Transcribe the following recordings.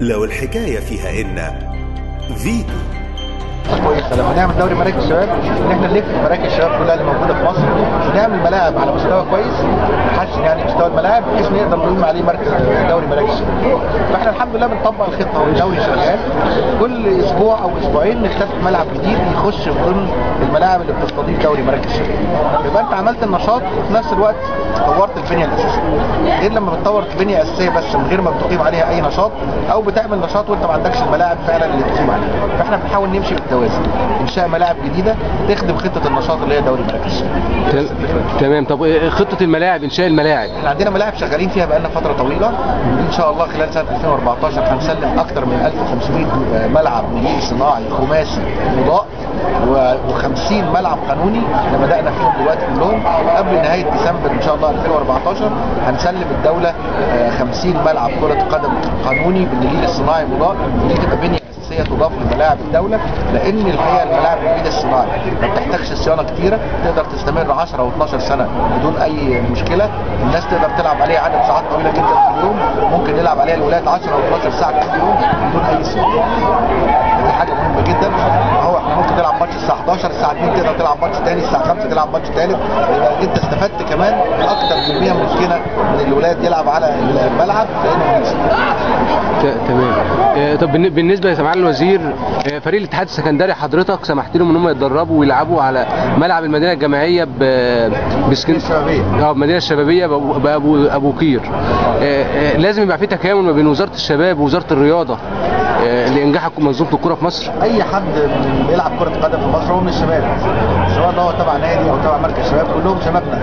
لو الحكاية فيها إن فيتو. كويسه لما نعمل دوري مراكز الشباب. ان إحنا نلف مراكز الشباب كلها اللي موجودة في مصر. ونعمل ملاعب على مستوى كويس. نحسن يعني مستوى الملاعب بحيث نقدر نقيم عليه مركز دوري مراكز الشباب. فإحنا الحمد لله بنطبق الخطة والدوري شغال كل أسبوع أو أسبوعين نكتشف ملعب جديد يخش في ضمن الملاعب اللي بتستضيف دوري مراكز الشباب. يبقى أنت عملت النشاط وفي نفس الوقت طورت البنية الأساسية. غير لما بتطور البنيه الاساسيه بس من غير ما بتقيم عليها أي نشاط أو بتعمل نشاط وأنت ما عندكش الملاعب فعلا اللي تقيم عليها. فإحنا بنحاول نمشي بالتوازي إنشاء ملاعب جديدة تخدم خطة النشاط اللي هي دوري مراكز تمام. طب إيه خطة الملاعب إنشاء الملاعب؟ إحنا عندنا ملاعب شغالين فيها بقالنا فترة طويلة. إن شاء الله خلال سنة 2014 هنسلم أكثر من 1500 ملعب نجيل صناعي خماسي مضاء و50 ملعب قانوني اللي بدأنا فيهم دلوقتي كلهم. قبل نهاية ديسمبر إن شاء الله 2014 هنسلم الدولة آه، 50 ملعب كرة قدم قانوني بالنجيل الصناعي مضاء ودي تبقى بنية أساسية تضاف لملاعب الدولة لأن الحقيقة الملاعب الجديدة الصناعي ما بتحتاجش صيانة كتيرة تقدر تستمر 10 أو 12 سنة بدون أي مشكلة الناس تقدر تلعب عليها عدد ساعات طويلة جدا في اليوم. عليها الولاد 10 أو 12 ساعه في اليوم بدون أي صيانه دي حاجة مهمة جدا. هو إحنا ممكن نلعب ماتش الساعة 11 الساعة 2 تقدر تلعب ماتش تاني الساعة 5 تلعب ماتش تالت. يبقى أنت استفدت كمان أكتر كميه ممكنة من الولاد يلعب على الملعب لأنه تمام. طب بالن- بالنسبة يا سماحه الوزير آه، فريق الاتحاد السكندري حضرتك سمحت لهم إن هم يتدربوا ويلعبوا على ملعب المدينة الجامعية ب بسكن الشبابية. آه المدينة الشبابية بابو ابو قير آه، آه، لازم يبقى في تكامل ما بين وزارة الشباب ووزارة الرياضة آه، لانجاح منظومه الكرة في مصر. أي حد بيلعب كرة قدم في مصر هو من الشباب سواء هو تبع نادي أو تبع مركز شباب كلهم شبابنا.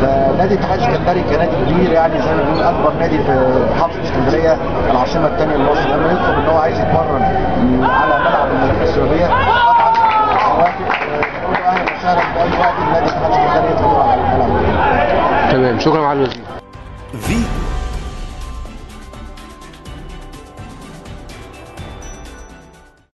فنادي الاتحاد السكندري كنادي كبير يعني زي ما بنقول أكبر نادي في محافظه اسكندريه العاصمة الثانية لمصر تمام. شكرا معالي الوزير